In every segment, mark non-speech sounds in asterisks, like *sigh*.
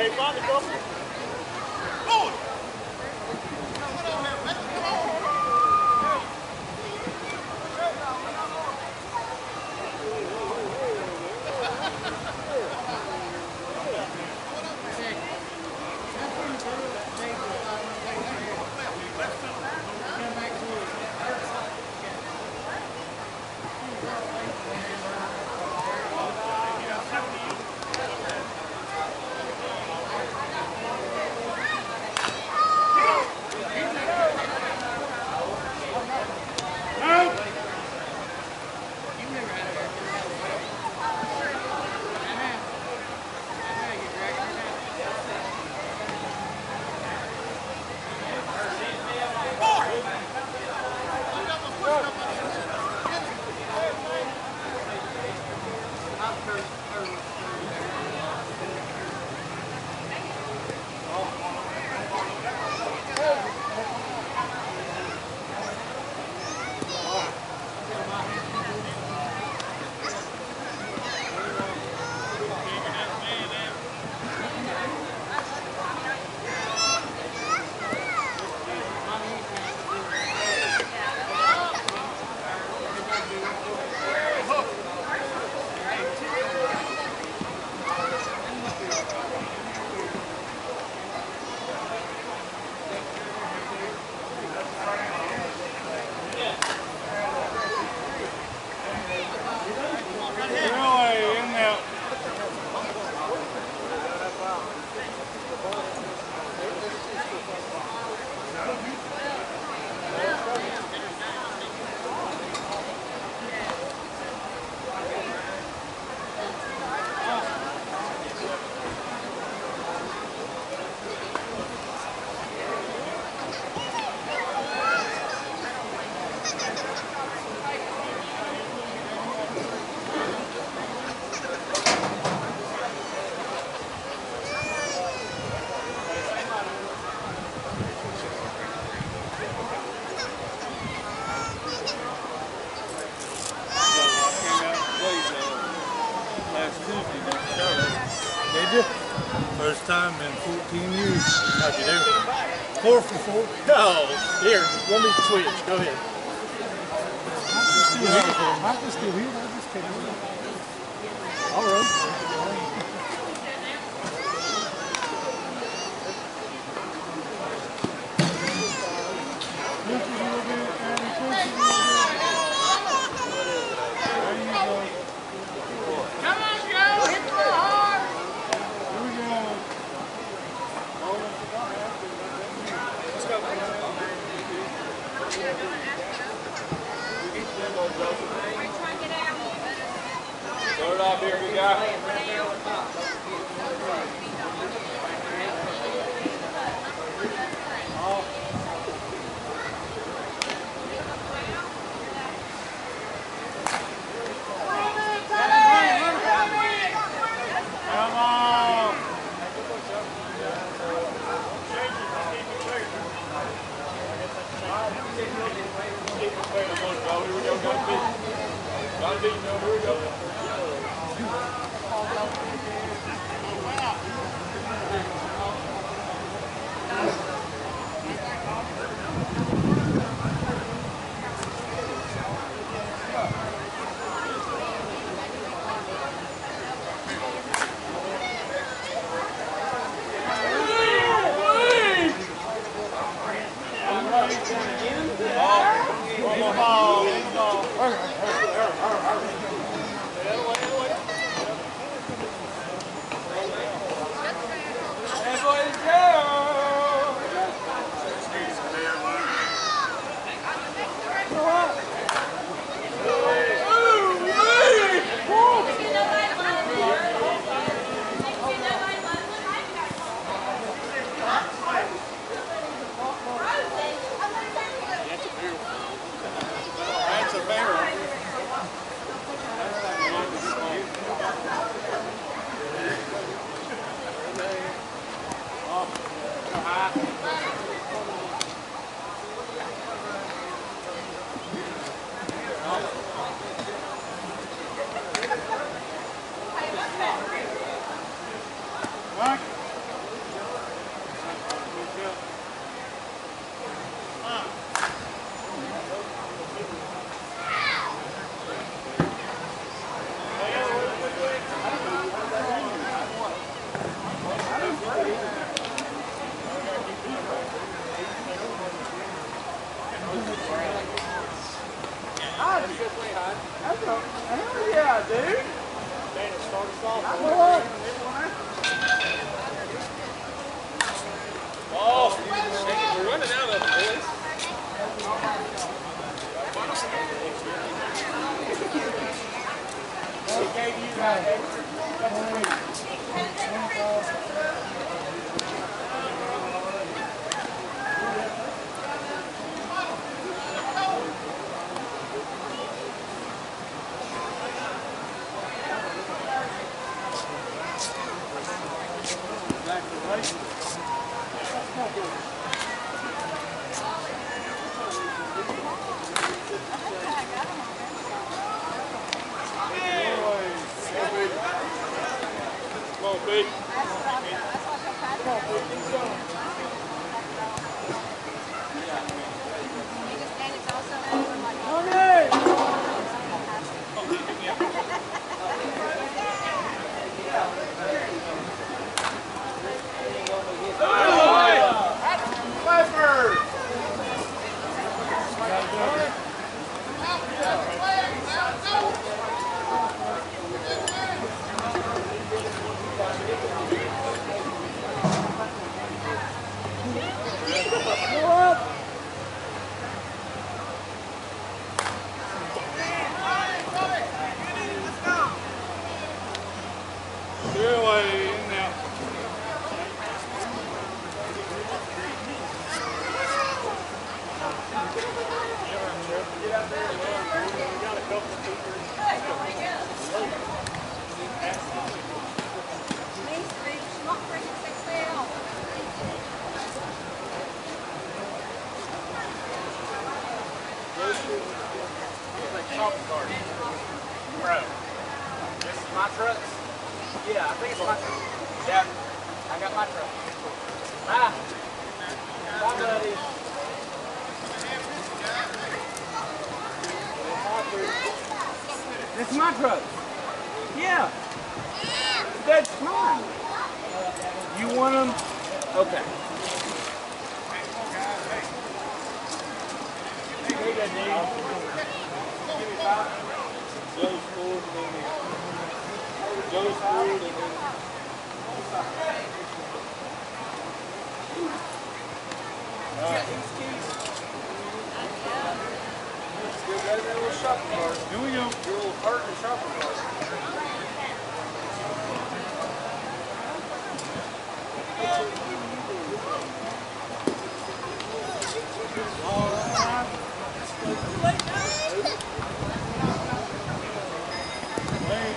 Hey, find the couple. cool? No. Here, let me switch. Go ahead. I just can't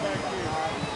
back here.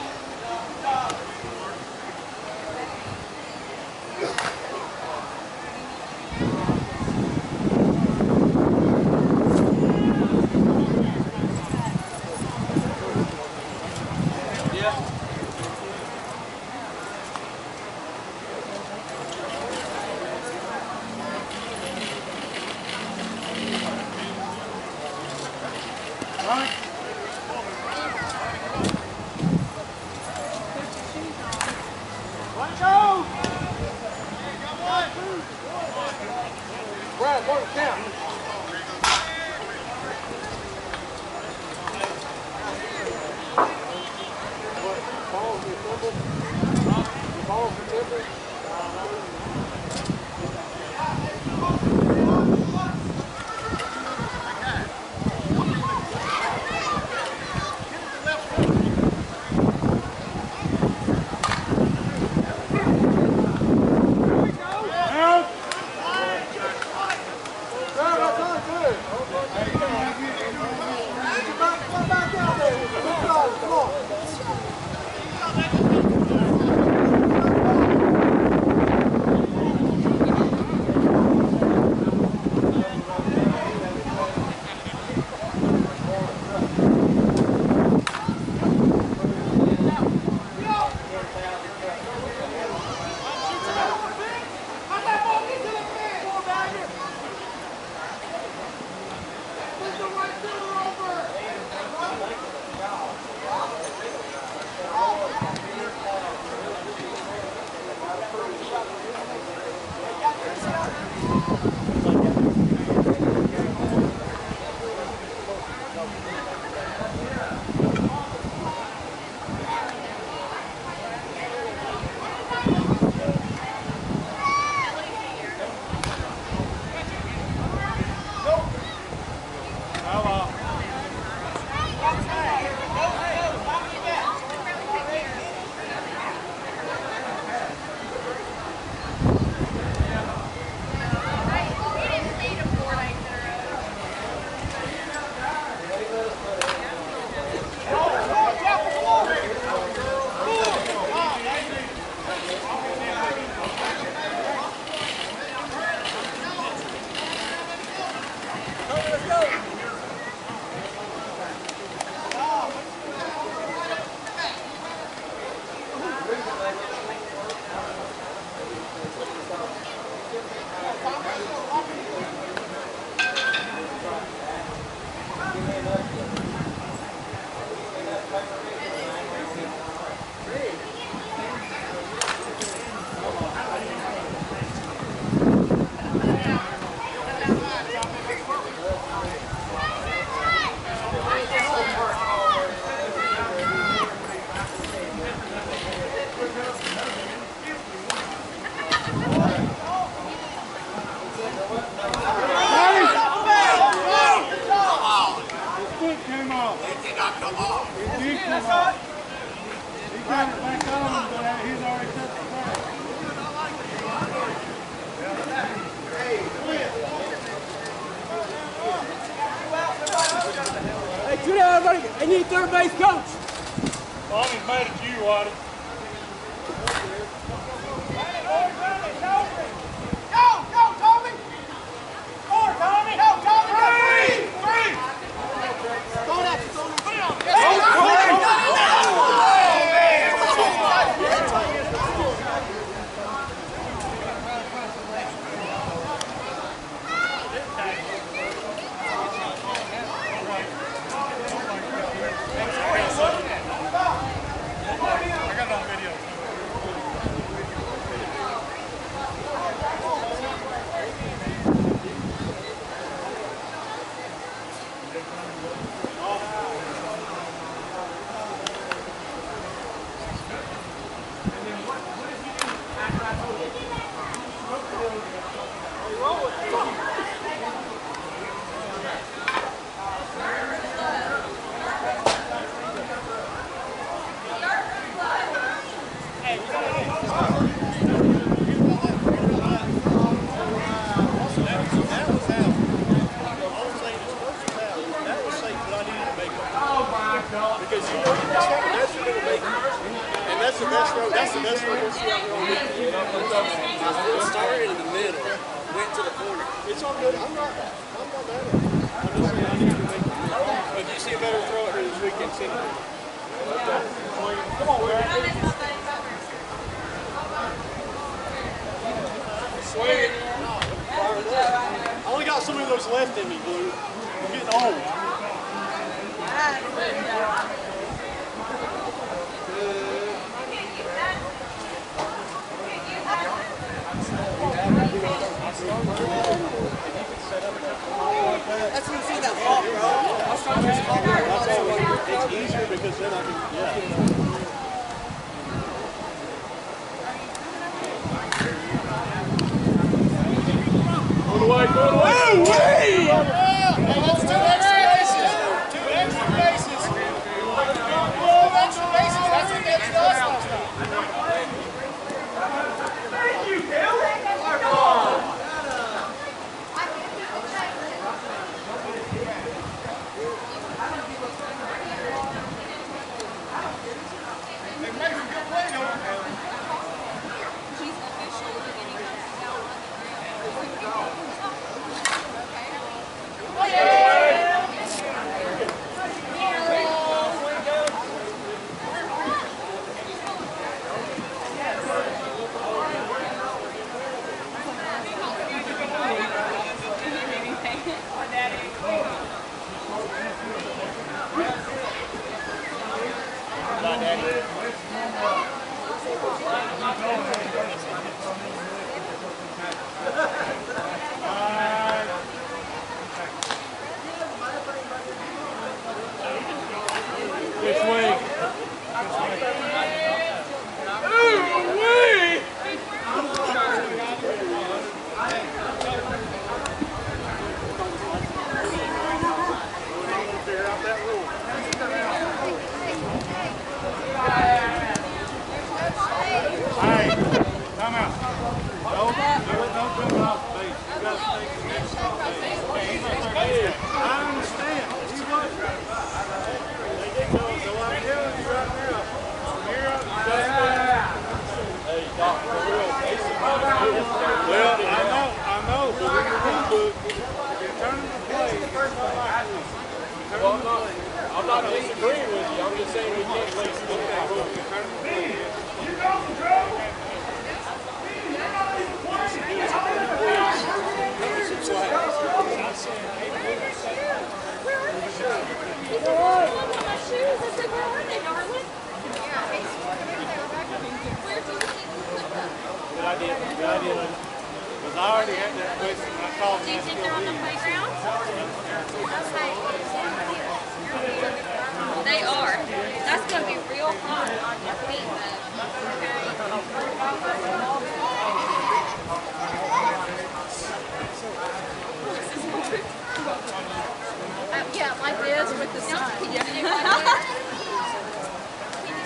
is with the sun. Can you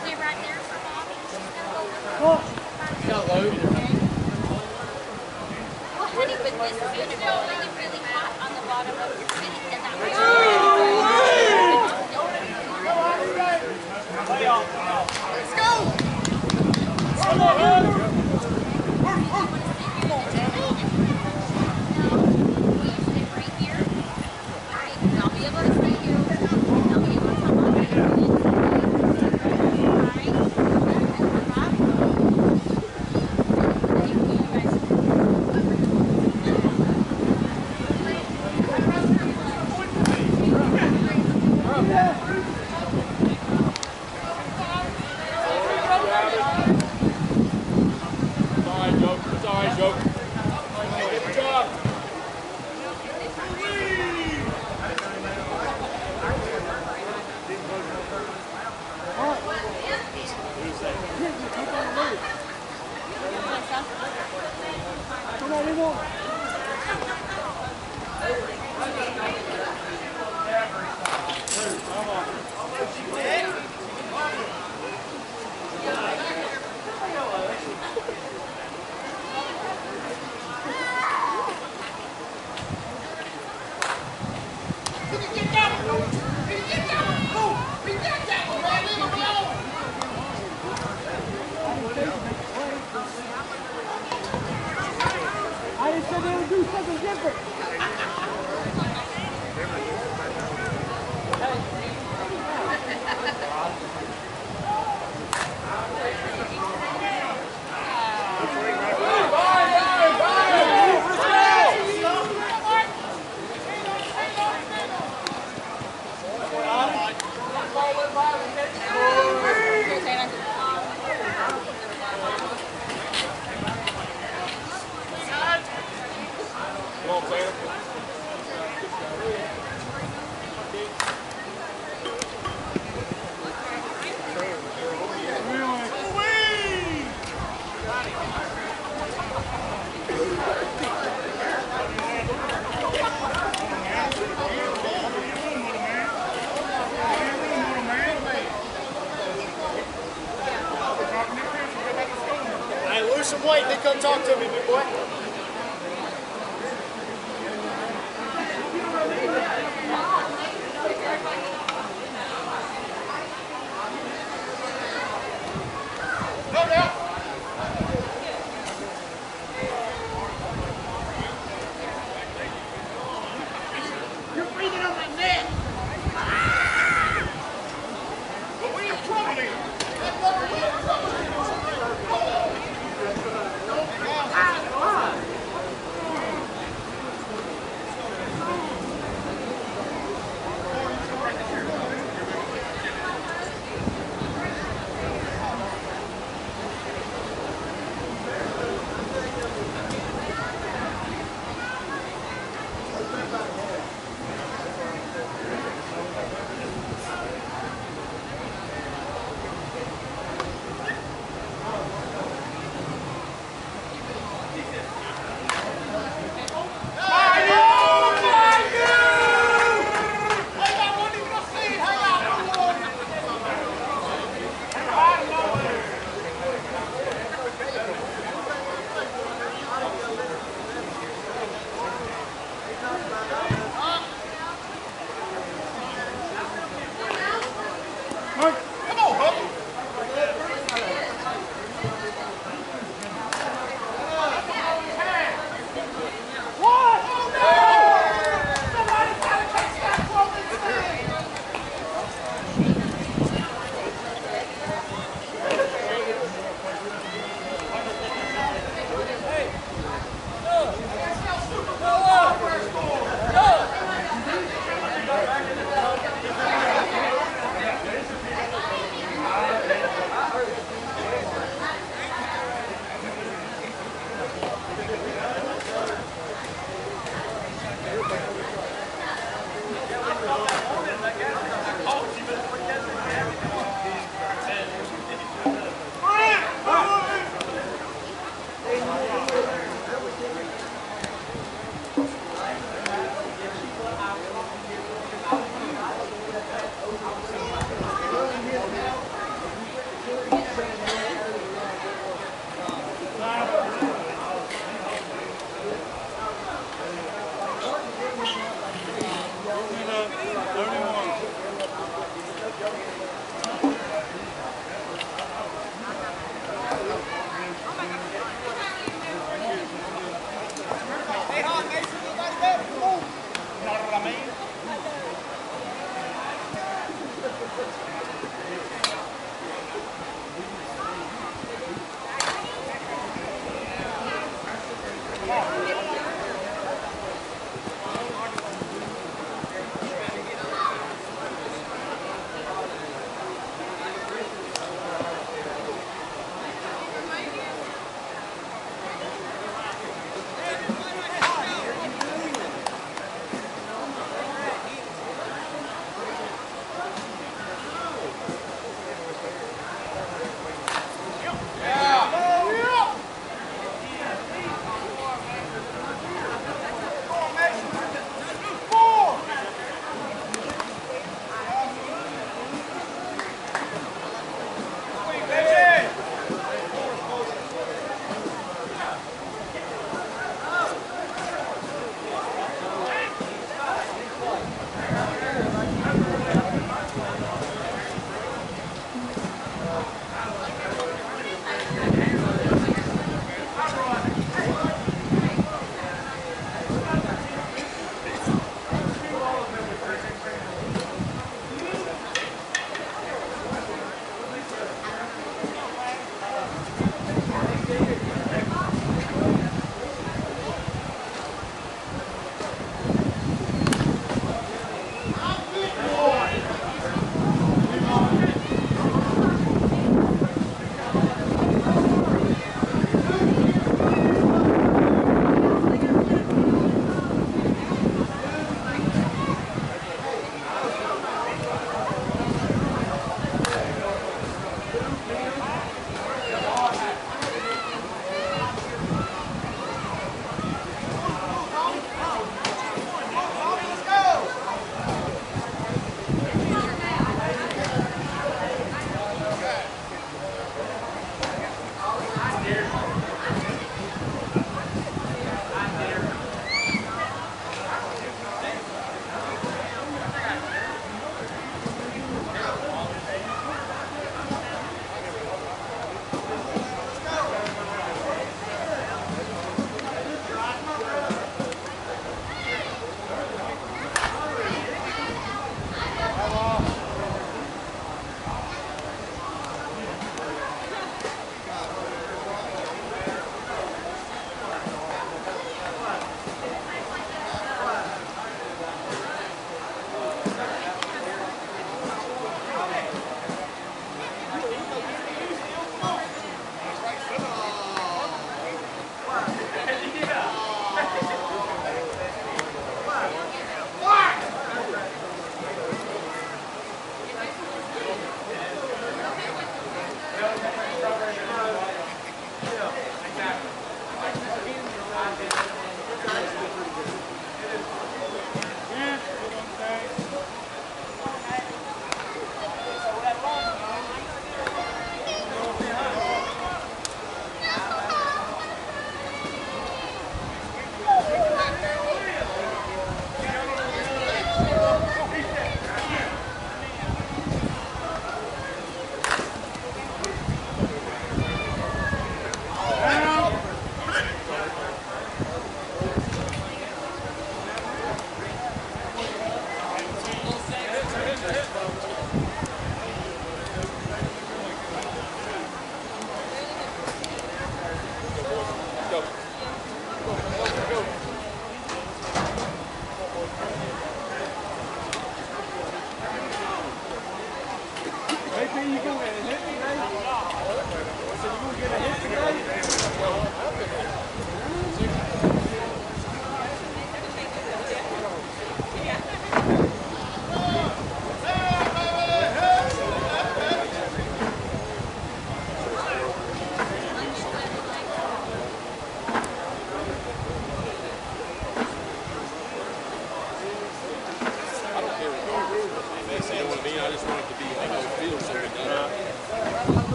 stay right there for Bobby? She's going to go over. Got loaded. Let's go! Come on,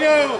go.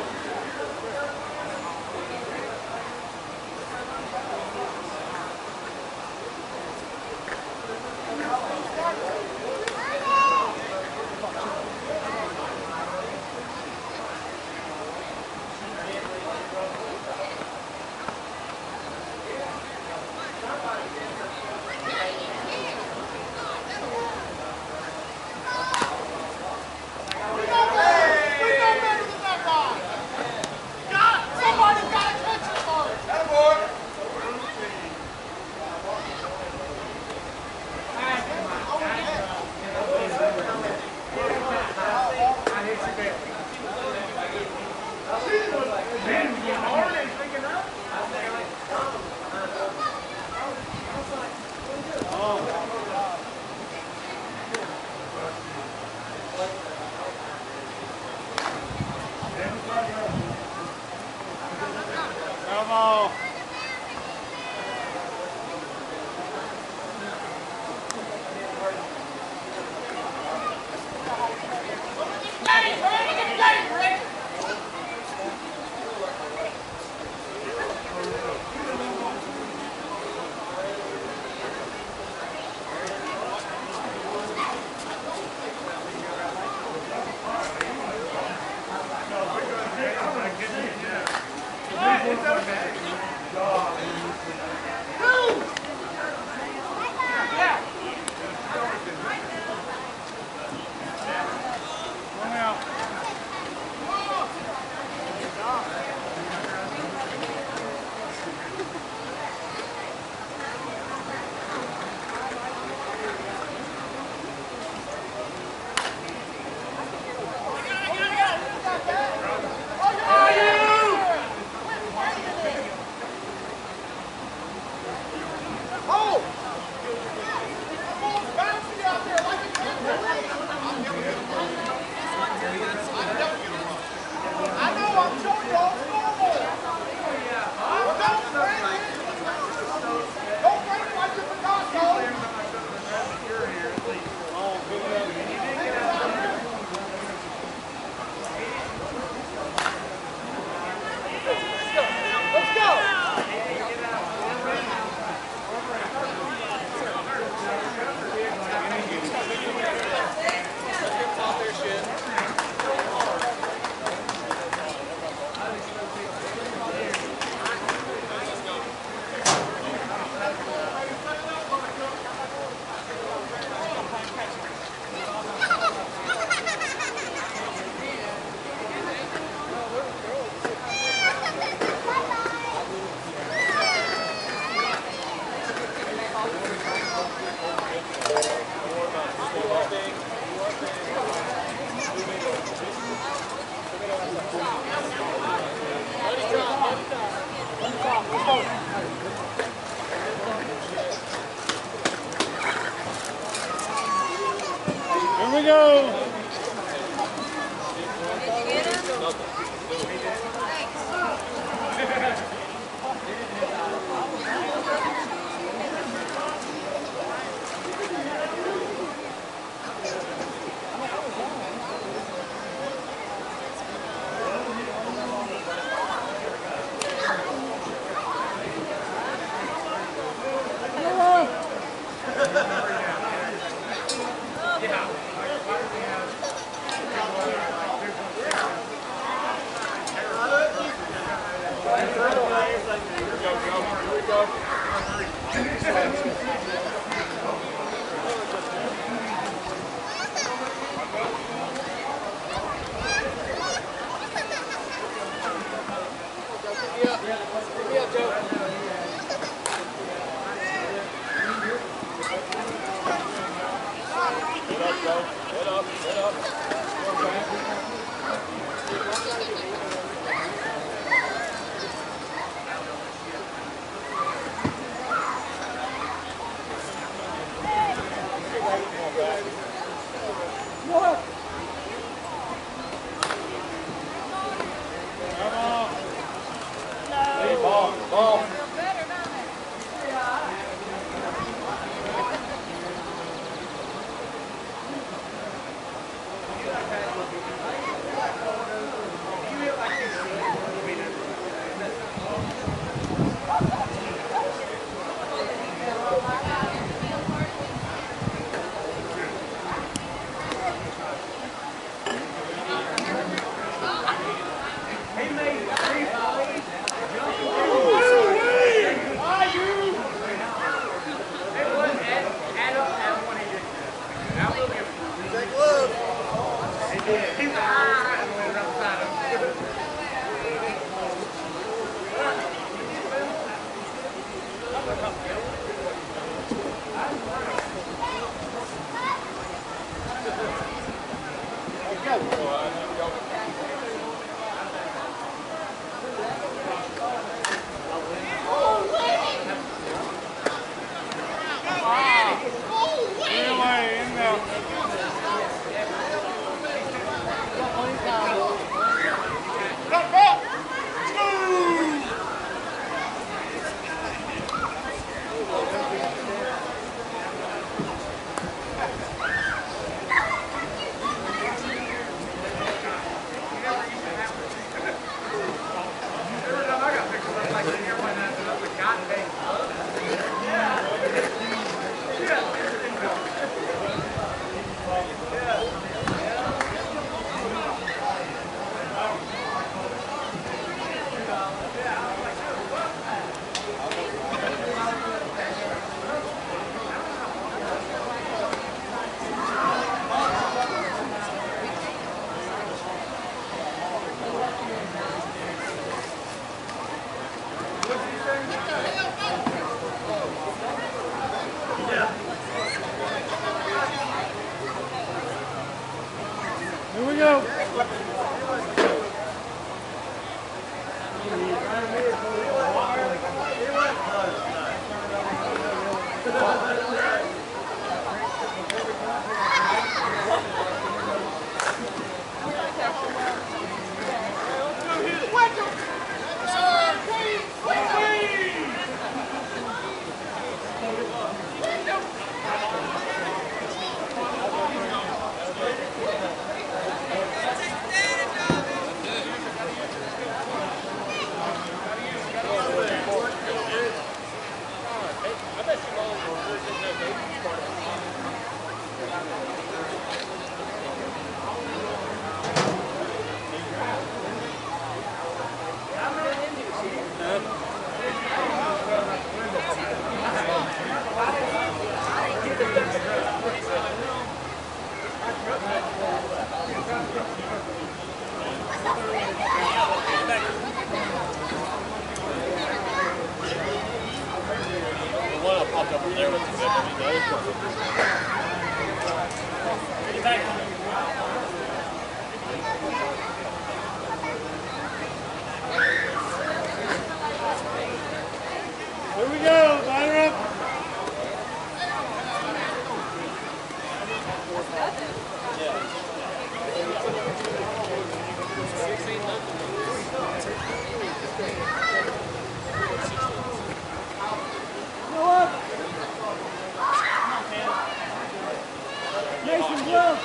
Mason Glove.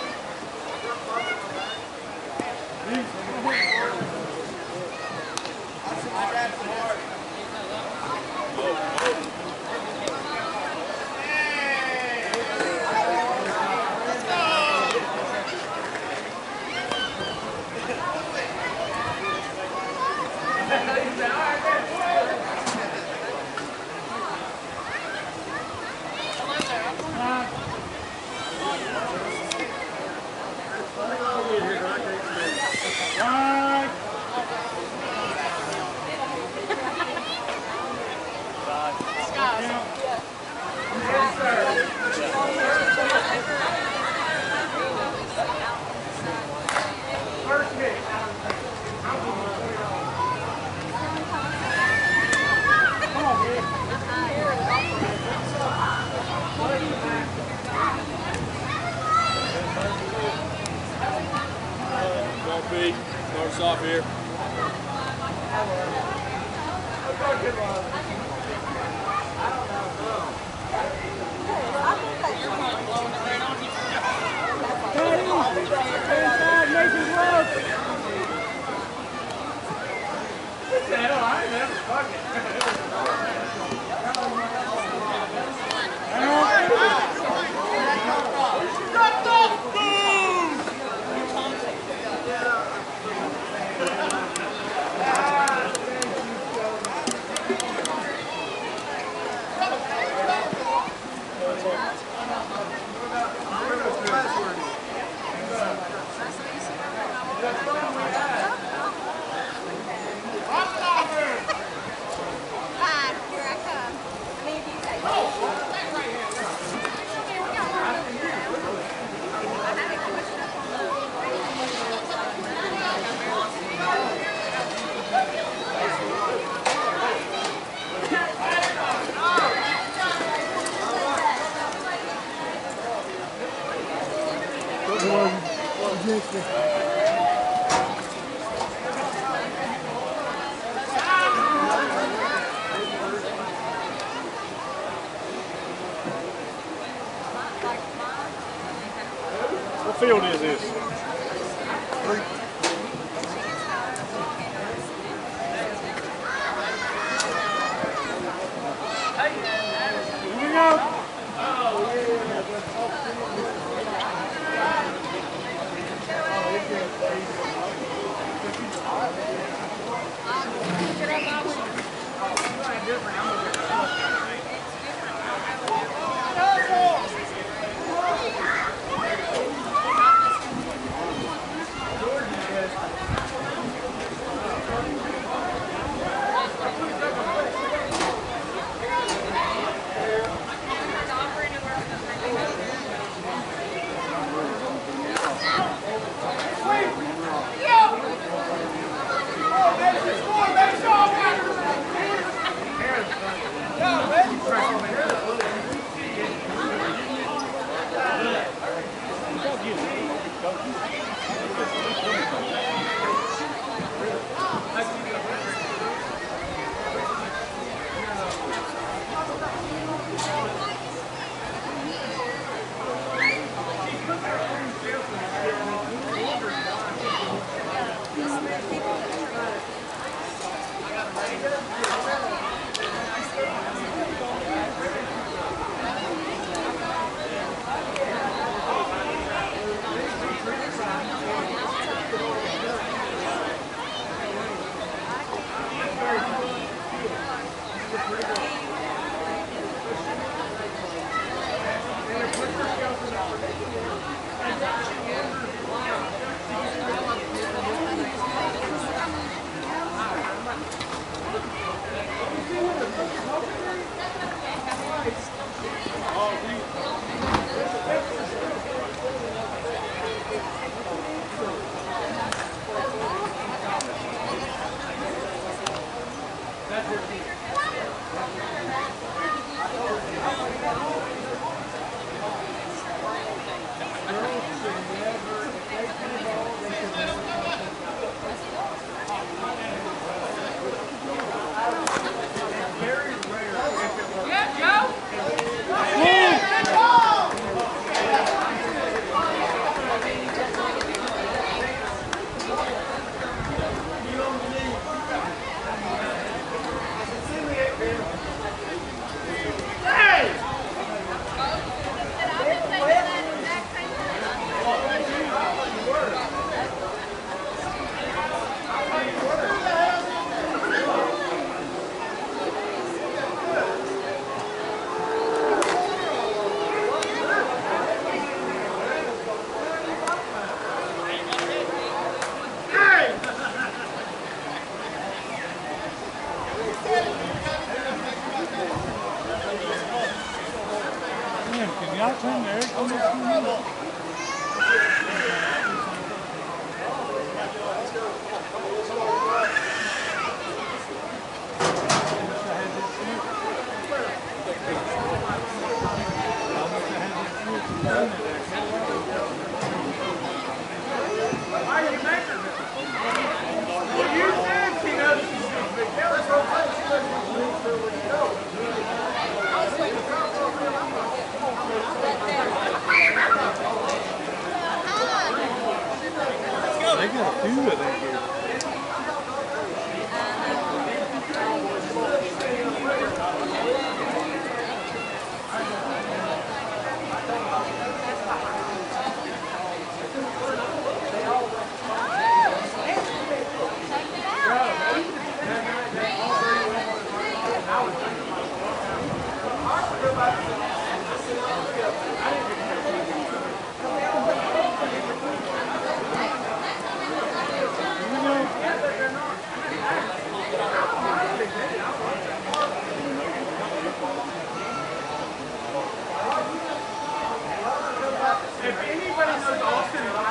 That's my dad from Harvard. Off here. Thank you. They got two of Aferin.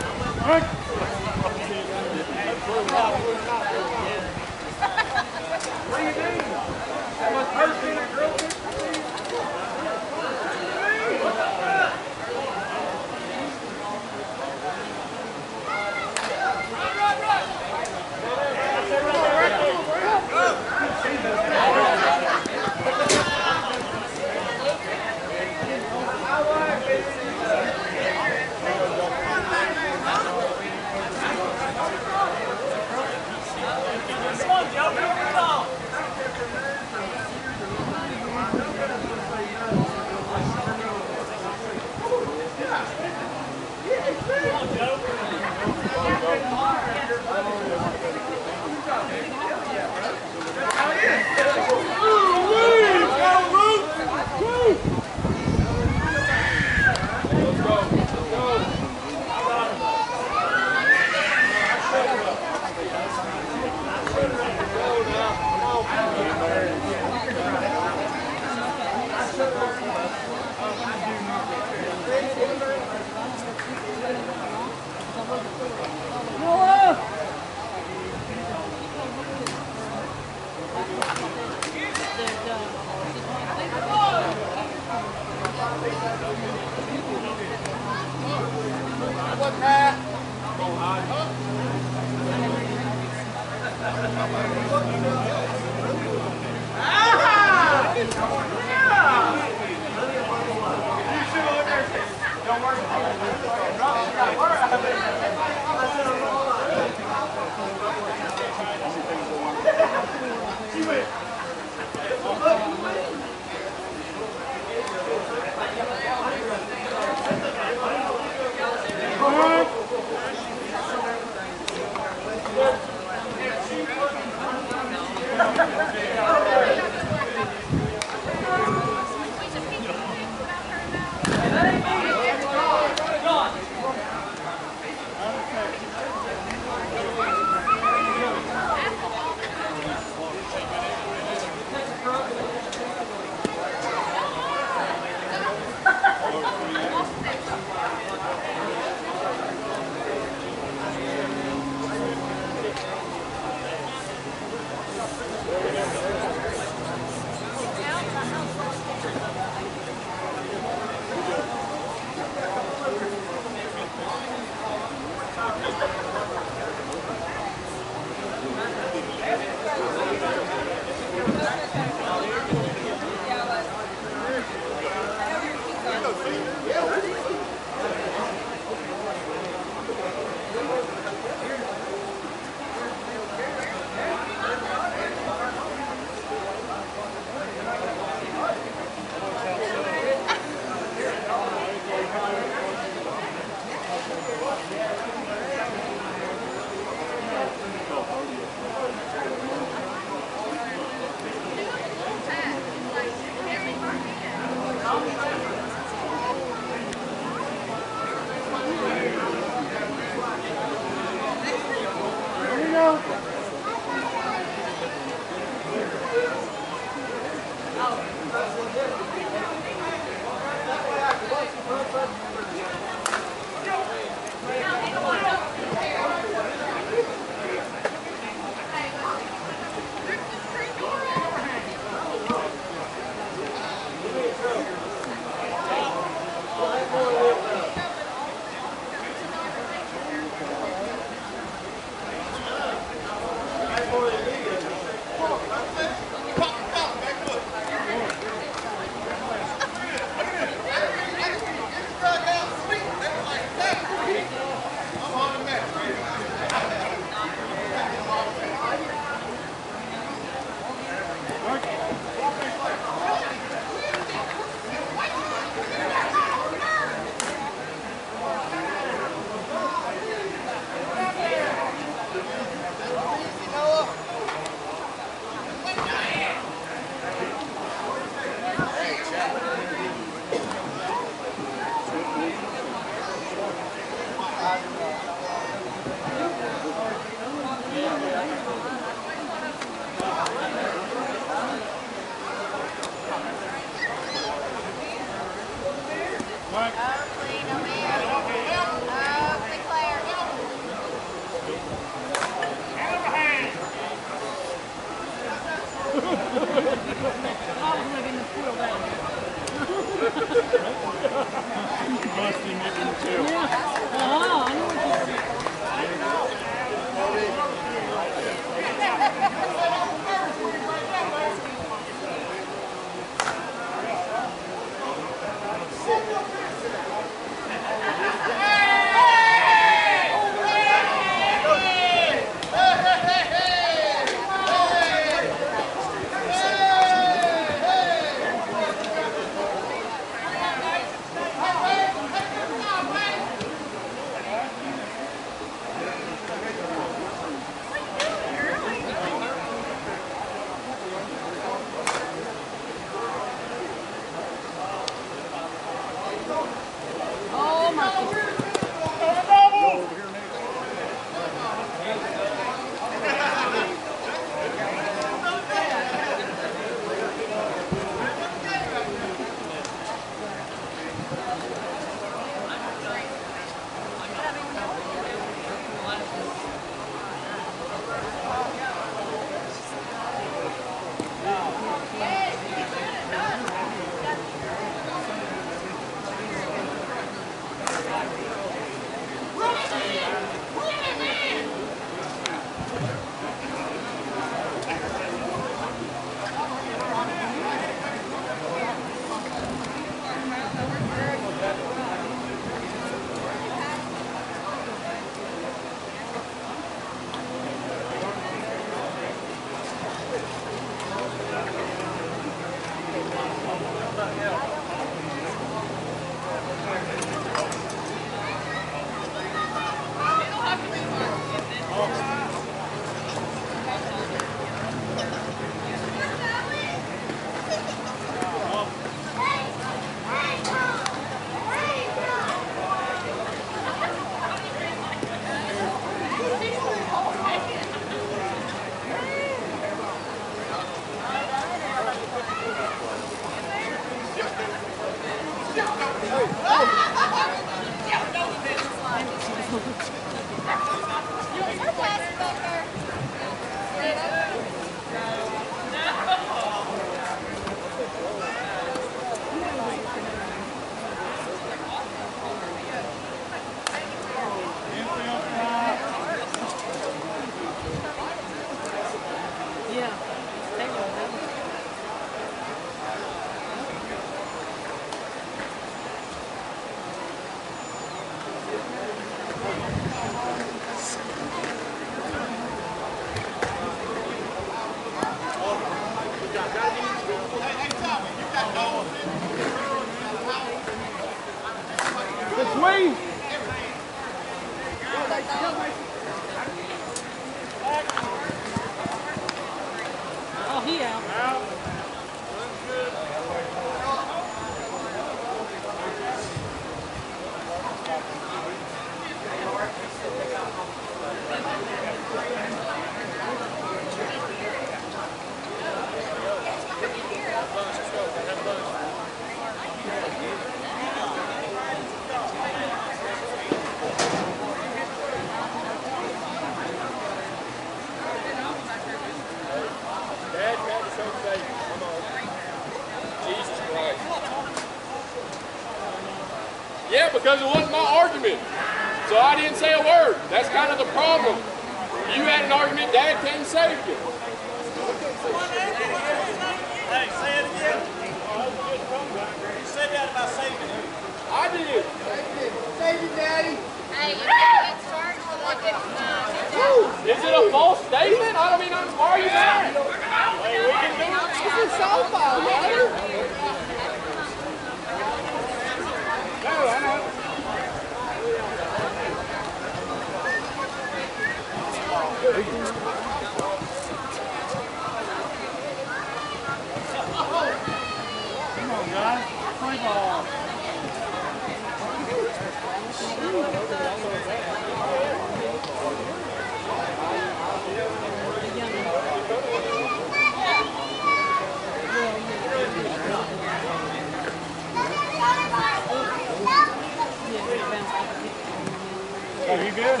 You good?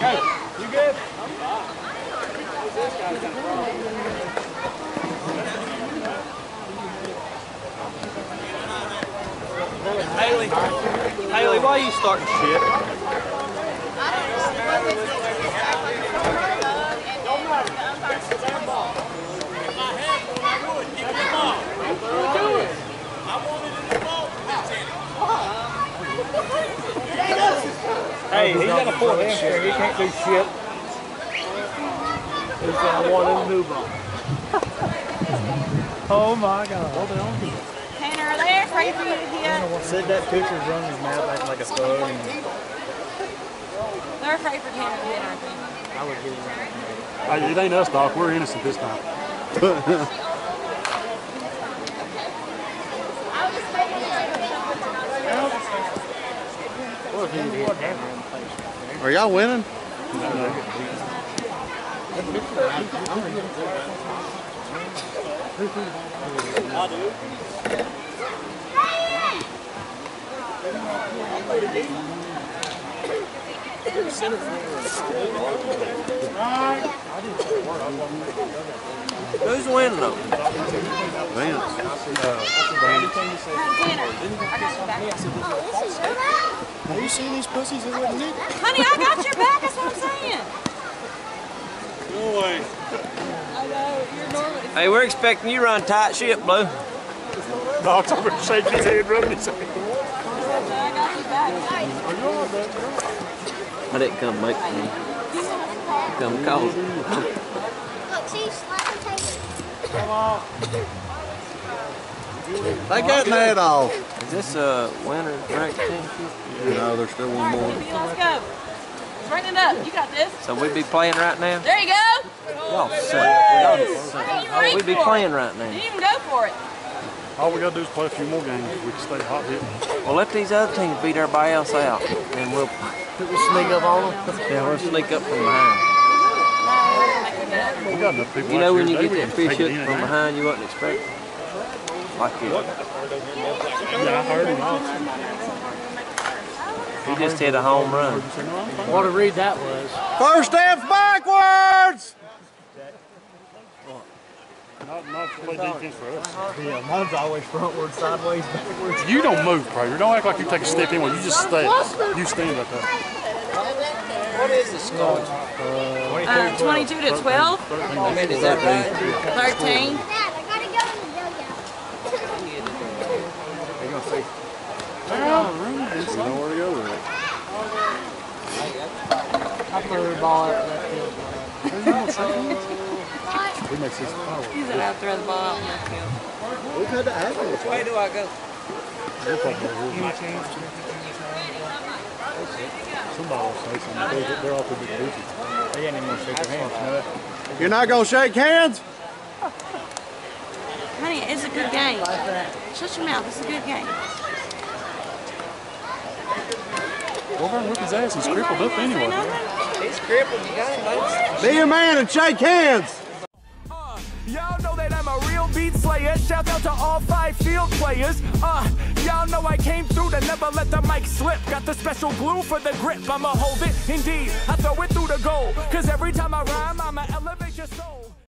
Go, you good? Haley, Haley, why are you starting shit? If I had one, I would. Give me the. I wanted it in the ball, Lieutenant. Hey, he's got a foot hamstring. He can't do shit. He's gonna want him to move on. *laughs* oh my God. Tanner, are they afraid for you to hit? Said that picture's running his mouth acting like a thug. They're afraid for Tanner to hit, I think. I would get him. Hey, it ain't us, Doc. We're innocent this time. *laughs* Are y'all winning? Winning though? Vance. Tanner, I got your back. Have you seen these pussies that wouldn't? Honey, I got your back. That's what I'm saying. No way. I know. You're normally. Hey, we're expecting you run tight ship, Blue. Doc's over there shaking his head, rubbing his head. I got your back. I didn't come make me. Come call. look, see, slap and take it. They got that off. Is this a winner ranked championship? No, there's still one more. Let's go. Bring it up. You got this. So we'd be playing right now? There you go. Y'all suck. Y'all suck. Oh, Reach We be playing right now. You didn't even go for it. All we gotta do is play a few more games. We can stay hot hitting. Well, let these other teams beat everybody else out, and we'll We'll sneak up on them. yeah we'll sneak up from behind. We got enough people You know when you get that we fish can take it hook from eh? behind, you wouldn't expect Like it. Yeah, I heard him. He just hit a home run. What a read that was. First step's backwards! Not, not to play defense for us. Yeah, mine's always frontward, sideways, backwards. You don't move, Prater. Don't act like you take a step inward. You just stay. You stand like that. What is the score? Uh, 22 to 12. Is that right? 13. Dad, I gotta go in the dugout. You know where to go with it. I threw the ball out left field. *laughs* We make six power. He said I'd throw the ball out in left field. We've had that happen Which way do I go? We'll play more. We'll Somebody will say something. They're, they're all too big bitches. They ain't even gonna shake their hands, no. You're not gonna shake hands? Honey, it's a good game. Shut your mouth. It's a good game. Go over and whip his ass. He's crippled up anyway. He's crippled. You got him. Be a man and shake hands! Y'all know that I'm a real beat slayer. Shout out to all five field players. Uh, y'all know I came through to never let the mic slip. Got the special glue for the grip. I'ma hold it. Indeed, I throw it through the goal. Cause every time I rhyme, I'ma elevate your soul.